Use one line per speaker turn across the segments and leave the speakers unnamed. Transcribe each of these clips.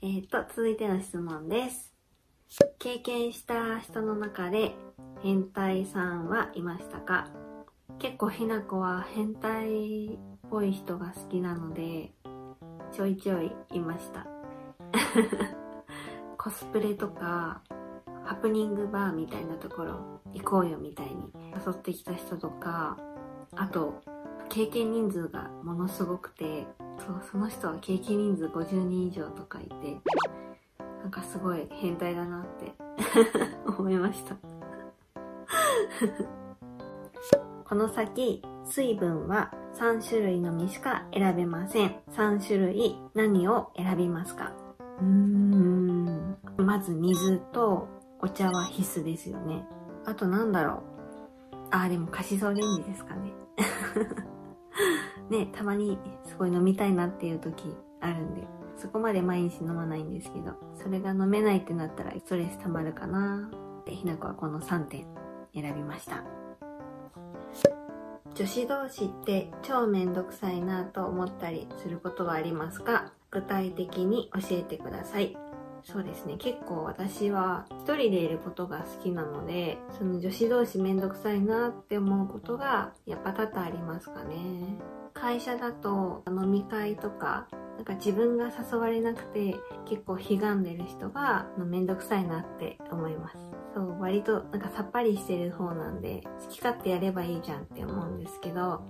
えー、と、続いての質問です。経験した人の中で変態さんはいましたか？結構ひなこは変態っぽい人が好きなので、ちょいちょいいました。コスプレとか、ハプニングバーみたいなところ行こうよみたいに誘ってきた人とか、あと、経験人数がものすごくて、そう、その人は経験人数50人以上とかいて、なんかすごい変態だなって 思いました。この先、水分は3種類のみしか選べません。3種類何を選びますか？うーん。まず水とお茶は必須ですよね。あとなんだろう。あー、でもカシスオレンジですかね。ね、たまにすごい飲みたいなっていう時あるんで、そこまで毎日飲まないんですけど、それが飲めないってなったらストレス溜まるかなで、ひなこはこの3点選びました。女子同士って超めんどくさいなと思ったりすることはありますか？具体的に教えてください。そうですね。結構私は一人でいることが好きなので、その女子同士めんどくさいなって思うことがやっぱ多々ありますかね。会社だと飲み会とか、なんか自分が誘われなくて結構悲願でる人がめんどくさいなって思います。そう、割となんかさっぱりしてる方なんで、好き勝手やればいいじゃんって思うんですけど、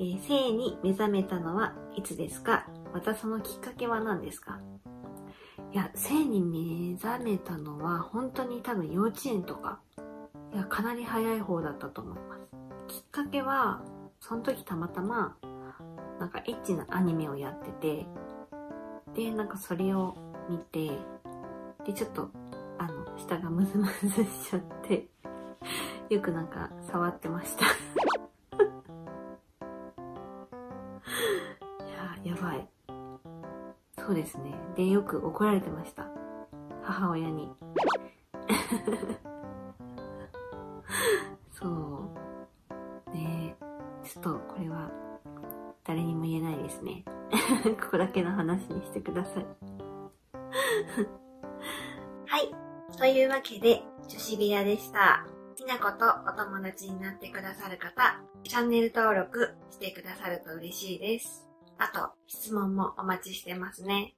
えー性に目覚めたのはいつですか？またそのきっかけは何ですか？いや、性に目覚めたのは本当に多分幼稚園とか、いや、かなり早い方だったと思います。きっかけは、その時たまたま、なんかエッチなアニメをやってて、で、なんかそれを見て、で、ちょっと、あの、舌がムズムズしちゃって、よくなんか触ってました。やばい。そうですね。で、よく怒られてました。母親に。そう。ねちょっとこれは誰にも言えないですね。ここだけの話にしてください。はい。というわけで、女子部屋でした。きなことお友達になってくださる方、チャンネル登録してくださると嬉しいです。あと、質問もお待ちしてますね。